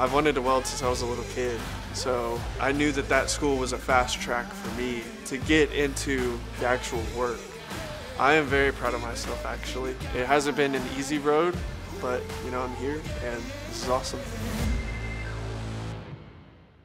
I've wanted to weld since I was a little kid, so I knew that that school was a fast track for me to get into the actual work. I am very proud of myself actually. It hasn't been an easy road, but you know, I'm here and this is awesome.